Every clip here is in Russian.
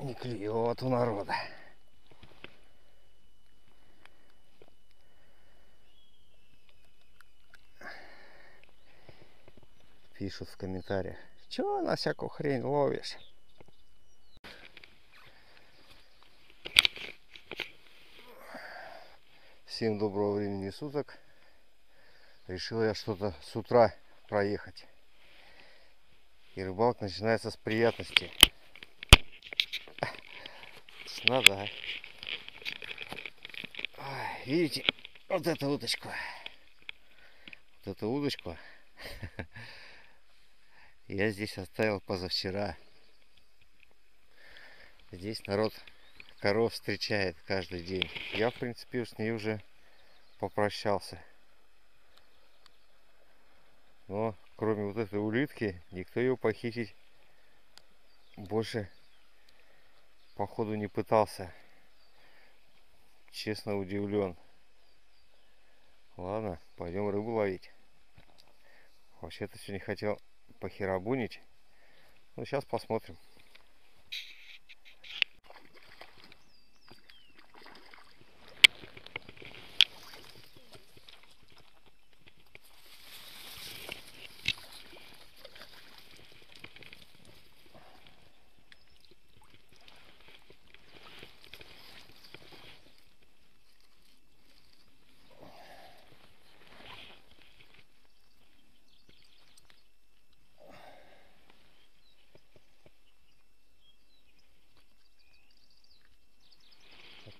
Не клюет у народа. Пишут в комментариях. Чего на всякую хрень ловишь? Всем доброго времени суток. Решил я что-то с утра проехать. И рыбалка начинается с приятностей. Надо. Ой, видите, вот эту удочку. Вот эту удочку я здесь оставил позавчера. Здесь народ коров встречает каждый день. Я, в принципе, с ней уже попрощался. Но кроме вот этой улитки, никто ее похитить больше походу не пытался. Честно удивлен. Ладно, пойдем рыбу ловить. Вообще-то сегодня хотел похерабунить. Ну, сейчас посмотрим.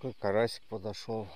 Такой карасик подошел.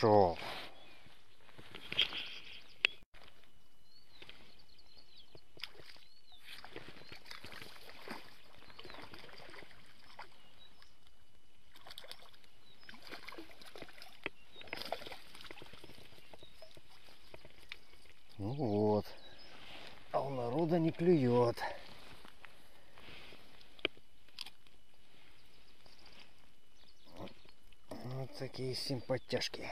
Сошел. Ну вот. А у народа не клюет. Вот такие симпатяшки.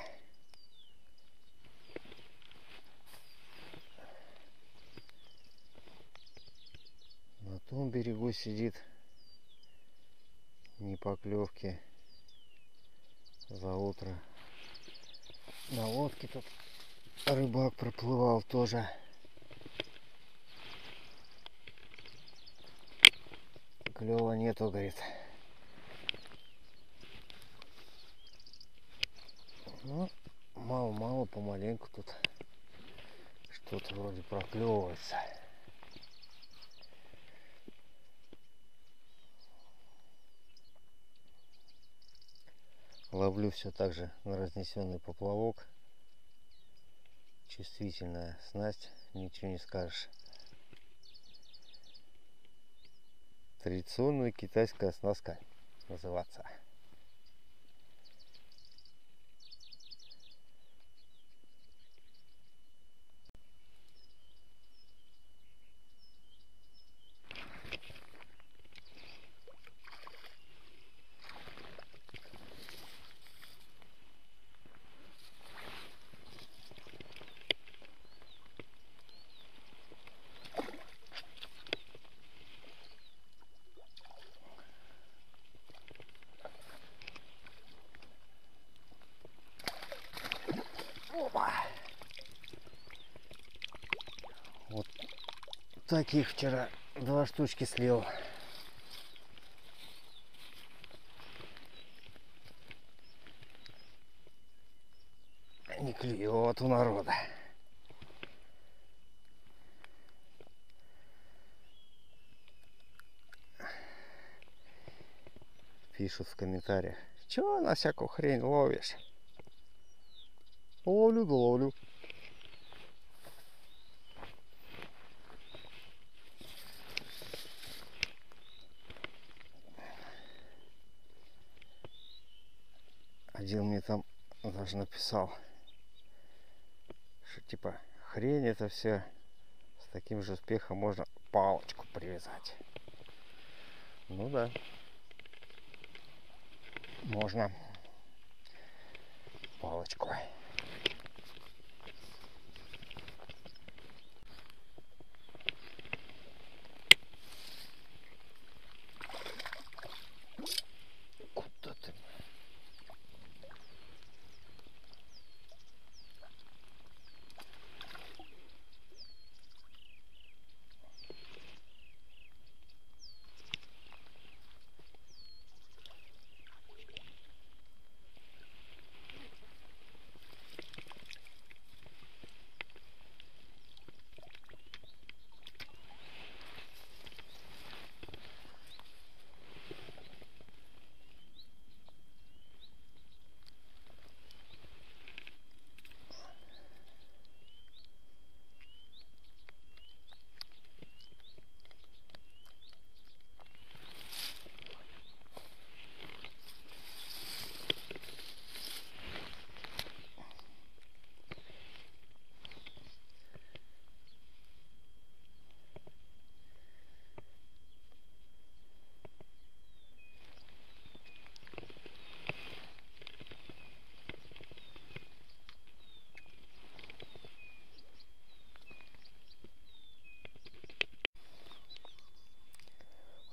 На том берегу сидит не поклевки за утро. На лодке тут рыбак проплывал тоже. Клева нету, говорит. Ну, мало-мало, помаленьку тут что-то вроде проклевывается. Ловлю все так же на разнесенный поплавок. Чувствительная снасть, ничего не скажешь. Традиционная китайская снаска называться. Опа. Вот таких вчера два штучки слил. Не клюет у народа. Пишут в комментариях. Чего на всякую хрень ловишь? Ловлю, да ловлю. Один мне там даже написал, что типа хрень это все, с таким же успехом можно палочку привязать. Ну да. Можно палочку.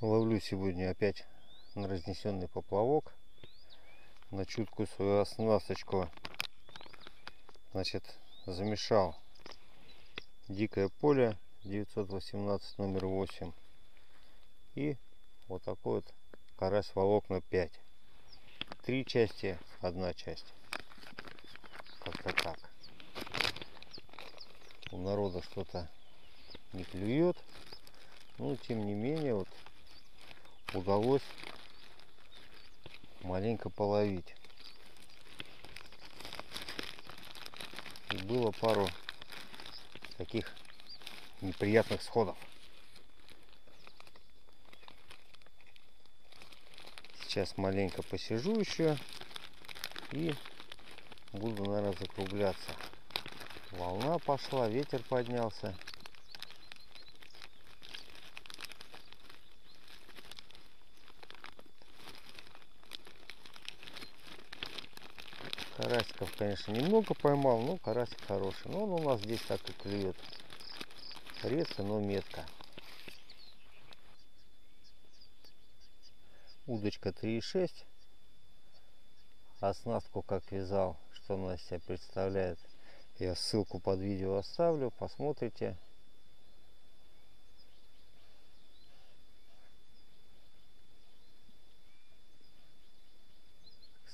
Ловлю сегодня опять на разнесенный поплавок. На чуткую свою оснасточку. Значит, замешал дикое поле 918 номер 8. И вот такой вот карась волокна 5. Три части, одна часть. Как-то так. У народа что-то не клюет. Но тем не менее, вот удалось маленько половить. И было пару таких неприятных сходов. Сейчас маленько посижу еще и буду, наверное, закругляться. Волна пошла, ветер поднялся. Карасиков, конечно, немного поймал, но карасик хороший. Но он у нас здесь так и клюет. Резко, но метко. Удочка 3,6. Оснастку как вязал, что она из себя представляет. Я ссылку под видео оставлю, посмотрите.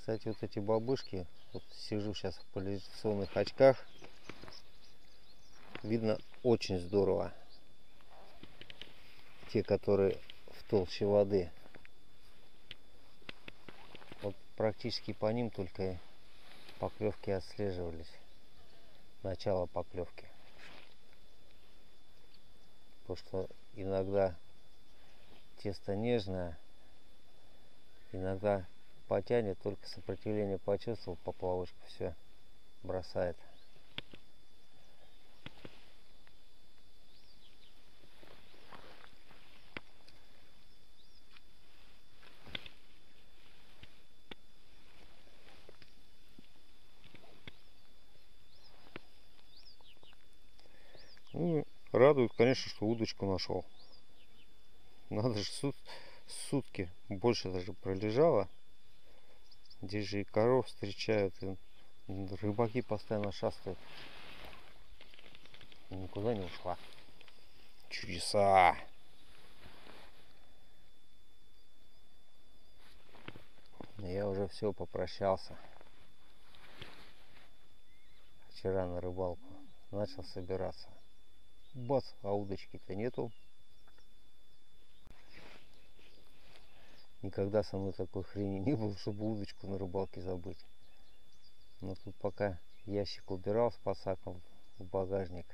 Кстати, вот эти бабушки, вот сижу сейчас в поляризационных очках, видно очень здорово. Те, которые в толще воды. Вот практически по ним только поклевки отслеживались. Начало поклевки. Потому что иногда тесто нежное, иногда потянет, только сопротивление почувствовал, поплавочку все бросает. Ну, радует, конечно, что удочку нашел. Надо же сут, сутки больше даже пролежала. Здесь же и коров встречают, и рыбаки постоянно шастают. И никуда не ушла. Чудеса! Я уже все попрощался. Вчера на рыбалку начал собираться. Бац, а удочки-то нету. Никогда со мной такой хрени не было, чтобы удочку на рыбалке забыть. Но тут пока ящик убирал с пасаком в багажник.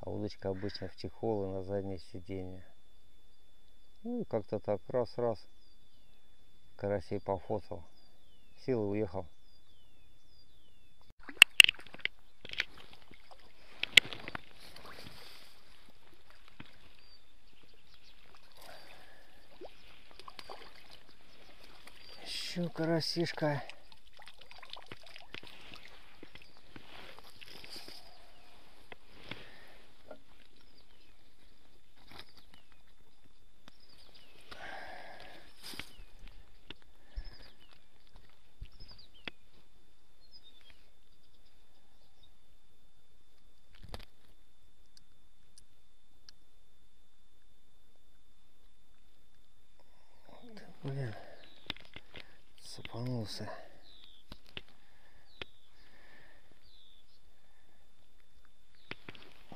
А удочка обычно в чехол и на заднее сиденье. Ну и как-то так раз-раз карасей пофотал. Силы уехал. Еще карасишка. Сапанулся.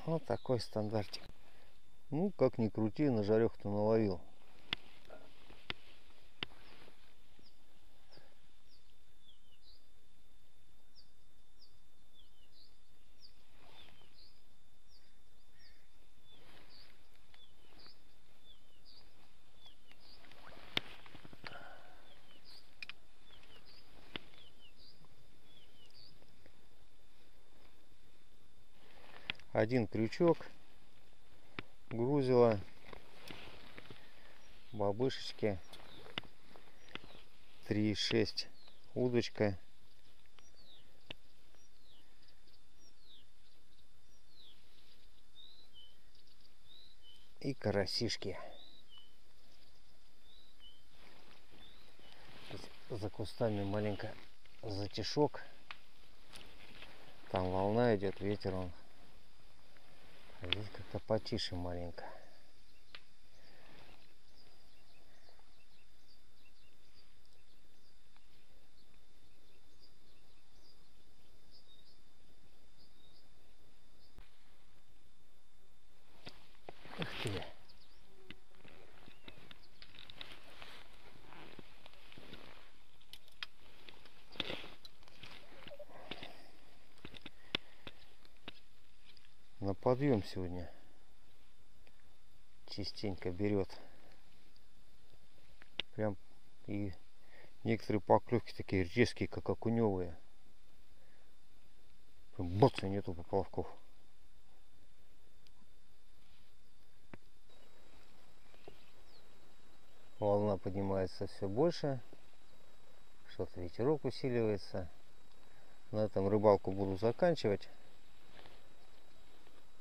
Вот такой стандартик. Ну, как ни крути, на жарех-то наловил. Один крючок, грузила, бабышечки, 3,6 удочка. И карасишки. За кустами маленько затишок. Там волна идет, ветер он а здесь как-то потише маленько. Подъем сегодня частенько берет. Прям и некоторые поклевки такие резкие, как окуневые. Бац, и нету поплавков. Волна поднимается все больше. Что-то ветерок усиливается. На этом рыбалку буду заканчивать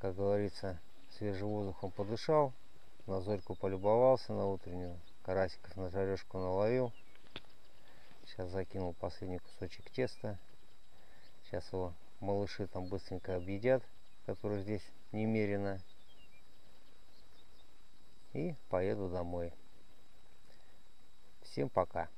как говорится, свежим воздухом подышал, на зорьку полюбовался на утреннюю, карасиков на жарешку наловил. Сейчас закинул последний кусочек теста. Сейчас его малыши там быстренько объедят, которые здесь немерено. И поеду домой. Всем пока.